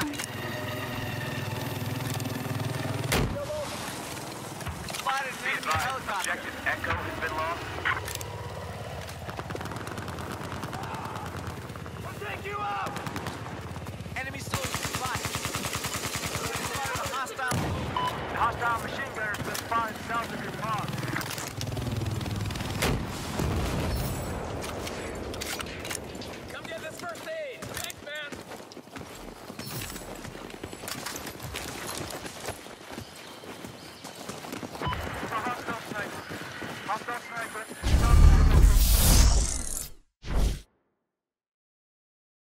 Five. Spotted missing helicopter. Objective Echo has been lost. We'll take you out! Enemy soldiers spotted. Spotted a hostile. Hostile machine gunner has spotted south of your farm.